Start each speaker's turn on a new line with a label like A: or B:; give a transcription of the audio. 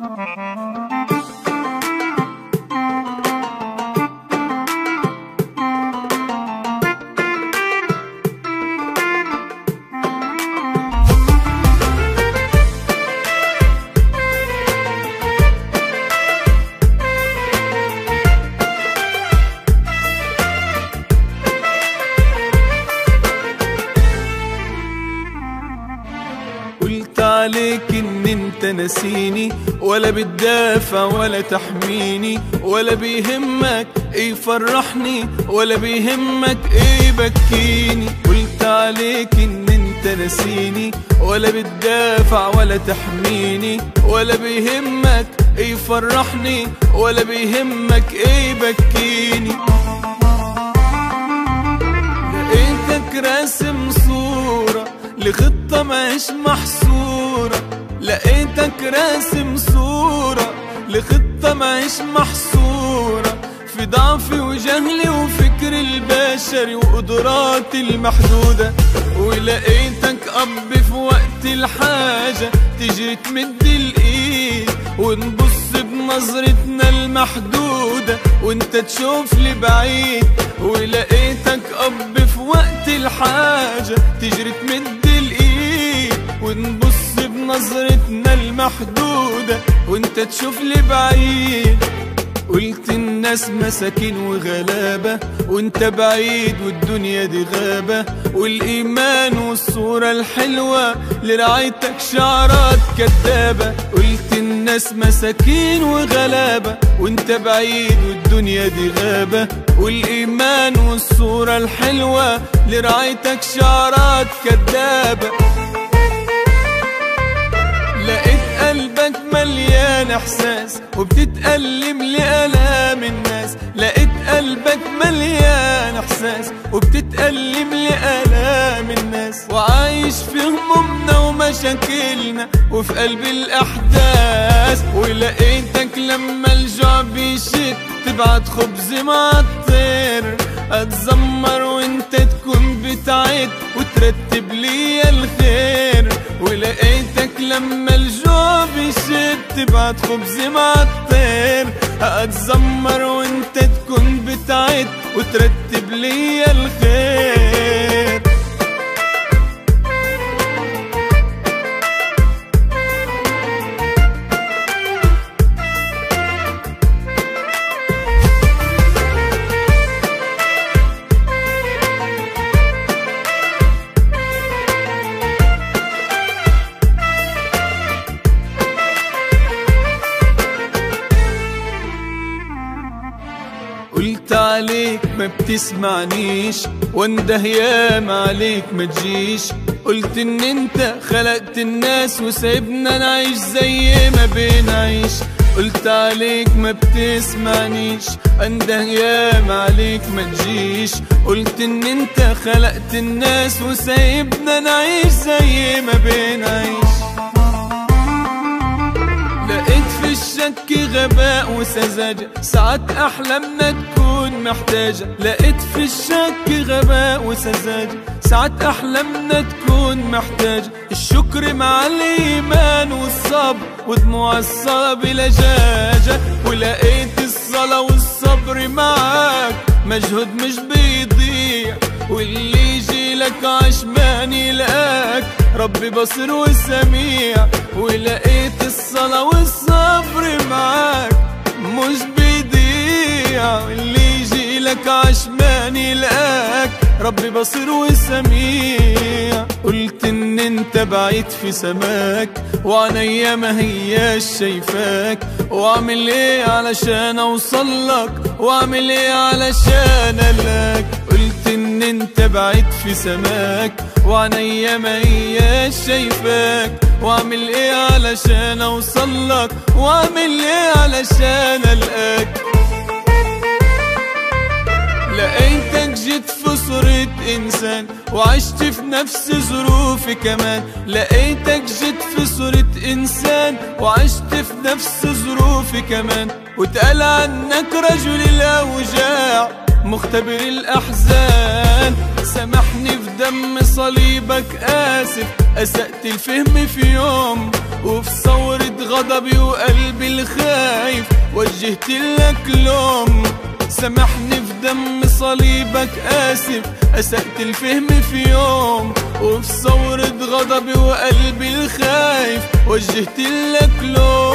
A: قلت نسيني ولا بتدافع ولا تحميني ولا بيهمك إيه يفرحني ولا بيهمك إيه يبكيني. قلت عليك إن أنت نسيني ولا بتدافع ولا تحميني ولا بيهمك إيه يفرحني ولا بيهمك إيه يبكيني. لقيتك راسم صورة لخطة مش محصورة. لخطة مش محصورة. في ضعفي وجهلي وفكر البشري وقدراتي المحدودة. ولقيتك أب في وقت الحاجة. تجي تمد الإيد ونبص بنظرتنا المحدودة. وانت تشوف لي بعيد. ولقيتك أب في وقت الحاجة. تجري المحدودة وانت تشوف لي بعيد. قلت الناس مساكين وغلابة وانت بعيد والدنيا دي غابة. والإيمان والصورة الحلوة لرعايتك شعرات كدابة. قلت الناس مساكين وغلابة وانت بعيد والدنيا دي غابة. والإيمان والصورة الحلوة لرعايتك شعرات كدابة. لقيت مليان إحساس وبتتألم لآلام الناس. لقيت قلبك مليان إحساس وبتتألم لآلام الناس. وعايش في همومنا ومشاكلنا وفي قلب الأحداث. ولقيتك لما الجوع بيشد تبعت خبز مع الطير. أتذمر وأنت تكون بتعد وترتب لي تبعت خبز مع الطير أتذمر وانت تكون بتعد وترتب لي الخير. عليك ما بتسمعنيش وانده ياما عليك ما تجيش. قلت إن أنت خلقت الناس وسايبنا نعيش زي ما بنعيش. قلت عليك ما بتسمعنيش انده ياما عليك ما تجيش. قلت إن أنت خلقت الناس وسايبنا نعيش زي ما بنعيش. الشك غباء وسذاجة ساعات أحلامنا تكون محتاجة. لقيت في الشك غباء وسذاجة ساعات أحلامنا تكون محتاجة. الشكر مع الإيمان والصبر. ودموع الصلاة بلجاجة ولقيت الصلاة والصبر معاك. مجهود مش بيضيع. واللي يجي لك عشمان يلقاك ربي بصير وسميع. ولقيت الصلاة والصبر ربي بصير وسميع. قلت إن أنت بعيد في سماك وعينيا ما هياش شايفاك. وأعمل إيه علشان أوصل لك؟ وأعمل إيه علشان الاقيك قلت إن أنت بعيد في سماك وعينيا ما هياش شايفاك. وأعمل إيه علشان أوصل لك؟ وأعمل إيه علشان القاك إنسان وعشت في نفس ظروفي كمان. لقيتك جيت في صورة إنسان وعشت في نفس ظروفي كمان. واتقال عنك رجل الأوجاع مختبر الأحزان. سامحني في دم صليبك آسف أسأت الفهم في يوم. وفي ثورة غضبي وقلبي الخايف وجهت لك لوم. سامحني دم صليبك آسف. أسأت الفهم في يوم وفي ثورة غضبي وقلبي الخايف. وجهت لك لوم